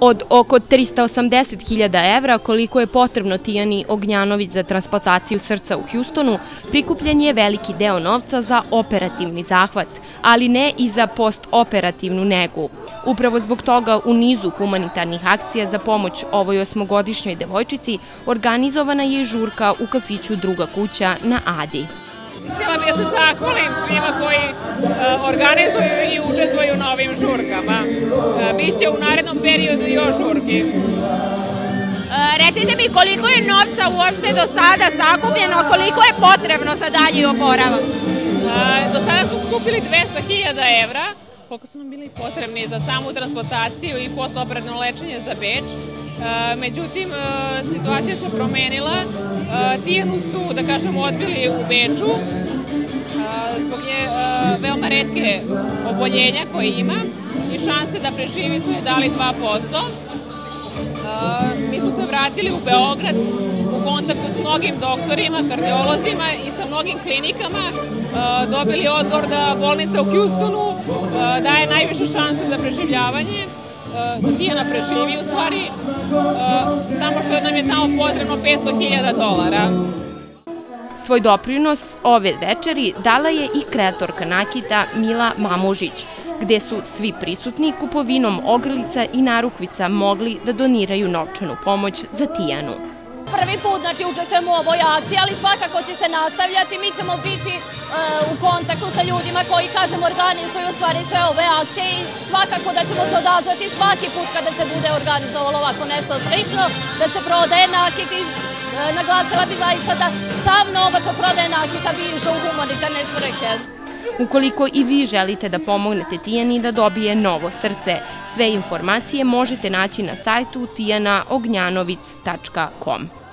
Od oko 380.000 evra koliko je potrebno Tijani Ognjanović za transplantaciju srca u Hjustonu, prikupljen je veliki deo novca za operativni zahvat, ali ne i za postoperativnu negu. Upravo zbog toga u nizu humanitarnih akcija za pomoć ovoj osmogodišnjoj devojčici organizovana je žurka u kafiću Druga kuća na Adi. Htjela bih da se zahvalim svima koji e, organizuju i učestvuju biće u narednom periodu još žurki. E, recite mi koliko je novca uopšte do sada sakupljeno, koliko je potrebno za dalji oporavak? Do sada smo skupili 200.000 evra, koliko su nam bili potrebni za samu transplantaciju i postoperativno lečenje za Beč. Međutim, situacija se promenila. Tijenu su, da kažem, odbili u Beču zbog je veoma redke oboljenja koje ima i šanse da preživi su je dali 2%. Mi smo se vratili u Beograd u kontaktu s mnogim doktorima, kardiolozima i sa mnogim klinikama. Dobili odgovor da bolnica u Houstonu daje najviše šanse za preživljavanje da Tijana preživi u stvari, samo što nam je tamo potrebno 500.000 dolara. Svoj doprinos ove večeri dala je i kreatorka nakita Mila Mamužić, gde su svi prisutni kupovinom ogrlica i narukvica mogli da doniraju novčanu pomoć za Tijanu. Prvi put znači, učestvujemo u ovoj akciji, ali svakako će se nastavljati. Mi ćemo biti e, u kontaktu sa ljudima koji, kažem, organizuju stvari sve ove akcije i svakako da ćemo se odazvati svaki put kada se bude organizovalo ovako nešto slično, da se prodaje nakit i E, naglasila bi zaista da sav novac od prodaje nakita bi išao u humanitarne svrhe. Ukoliko i vi želite da pomognete Tijani da dobije novo srce, sve informacije možete naći na sajtu tijanaognjanovic.com.